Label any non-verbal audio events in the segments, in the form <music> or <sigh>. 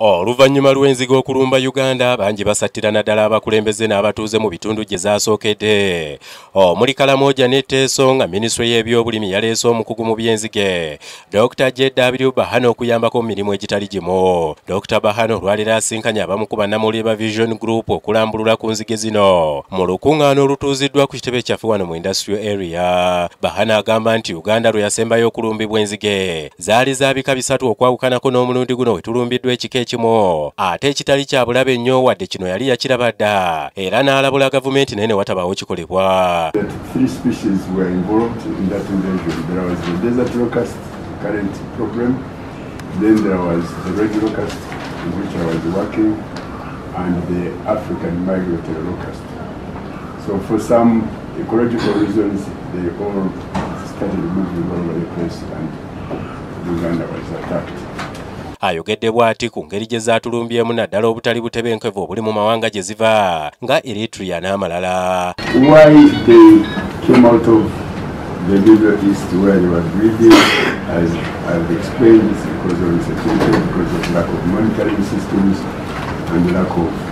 oluvannyuma lw'enziga okulumba uganda bangi basattira naddala abakulembeze n'abatuuze mu bitundu gye zaasookedde. Omuli kalamoja ne teeso nga minisitule y'ebyobulimi yaleese omukugu mu by'enzige. Dr jw bahano okuyambako mu mirimu egitali gimu. Dr bahano olwaliro asinkanye abamu ku bannamuleba vision group okulambulula ku nzige zino. Mu lukuŋŋaana olutuuziddwa ku kitebe kyaffe wano mu industrial area bahano agamba nti uganda lwe yasembayo okulumbibwa enzige. Zaali zaabika bisatu okwawukanako n'omulundi guno we tulumbiddwa ekika ekimu ate ekitali kya bulabe ennyo wadde kino yali yakiraba dda era n'alabula gavumenti naye ne watabaawo kikolebwa Then there was the red locust, in which I was working, and the African migratory locust. So for some ecological reasons, they all started moving all over the place, and Uganda was attacked. Ayogedde bw'ati ku ngeri gye zaatulumbyemu naddala obutali butebenkevu obuli mu mawanga gye ziva nga eritrea n'amalala the Middle East where they were breeding, as I've explained, it's because of insecurity, because of lack of monitoring systems, and lack of.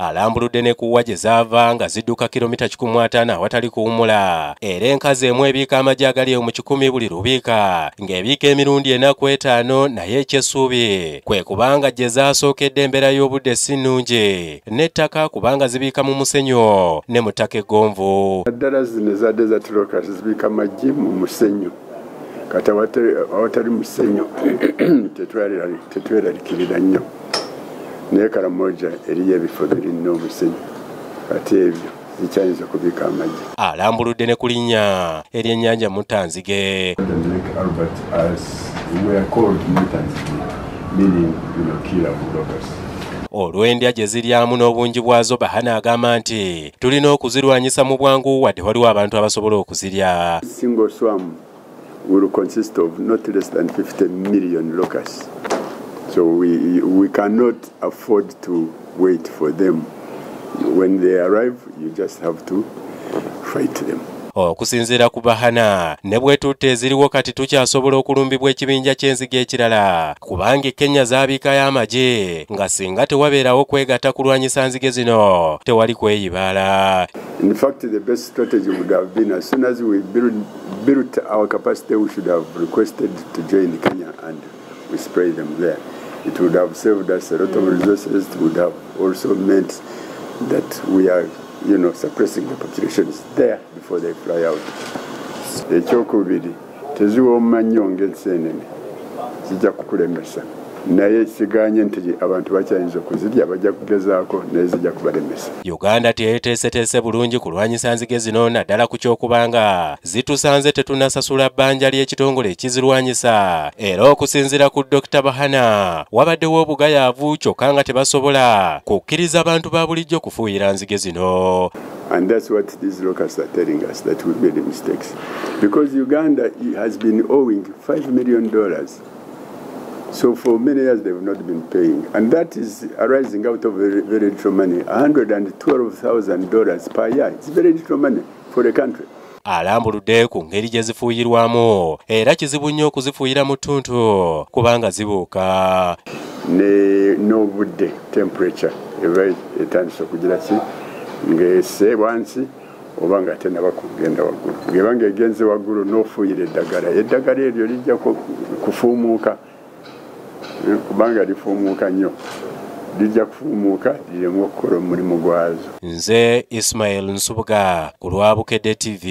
Alambuludde ne kuwa gye zaava nga zidduka kilomita 15 awatali kuwumula. Era enkazi emu ebiika amagye agali mu kikumi buli lubiika ng'ebiika emirundi enaku etaano naye ekyesuubi kwe kubanga gye zaasookedde embeera y'obudde si nnungi n'ettaka kubanga zibiika mu musenyu ne mu ttaka eggonvu. Naddala zino ezadde za tulokasi zibiika amagye mu musenyu. Kati awatali musenyu <clears throat> tetweraliikirira nnyo naye kalamoja eriyo ebifo birina omusenyu ate ebyo zikyayinza okubiika amagye. Alambuludde ne ku linnya. Eryennyanja mutanzige. Olw'endya gye ziryamu n'obungi bwazo bahana agamba nti tulina okuzirwanyisa mu bwangu wadde waliwo abantu abasobola okuzirya. Single swam will consist of not less than 50 million locusts. So we, we cannot afford to wait for them. When they arrive, you just have to fight them. okusinziira ku bahana ne bwe tutte eziriwo kati tukyasobola okulumbibwa ekibinja ky'enzige ekirala kubanga kenya zaabiikayo amagye nga singa tewabeerawo kwegatta kulwanyisa nzige zino tewali kweyibaala In fact, the best strategy would have been as soon as we build, built our capacity, we should have requested to join Kenya and we spray them there. It would have saved us a lot of resources. It would have also meant that we are, you know, suppressing the populations there before they fly out. ekyokubiri teziwooma nnyo zijja kukulemesa naye siganye nti abantu bakyayinza okuzirya bajja kugezaako naye zijja kubalemesa uganda teyeteeseteese bulungi kulwanyisa nzige zino naddala ku kyokubanga zitusanze tetunnasasula bbanja ly'ekitongole ekizirwanyisa era okusinziira ku dr bahana wabaddewo obugayaavu kyokka nga tebasobola kukkiriza abantu ba bulijjo kufuuyira nzige zino And that's what these locusts are telling us, that we made mistakes. Because Uganda has been owing $5 million. So for many years they've not been paying. And that is arising out of very, very little money, $112,000 per year. It's very little money for a country. alambuludde ku ngeri gye zifuuyirwamu era kizibu nnyo okuzifuuyira mu ttuntu kubanga zibuuka n'obudde temperature eba etandise okugira ki ng'ese wansi oba nga tenaba kugenda waggulu ng'eba ng'egenze waggulu n'ofuuyira eddagala eddagala eryo lijja kufuumuuka kubanga lifuumuuka nnyo. Lijja kufuumuuka liremu okukola omulimu gwazo. Nze ismael nsubuga ku lwa bukedde tv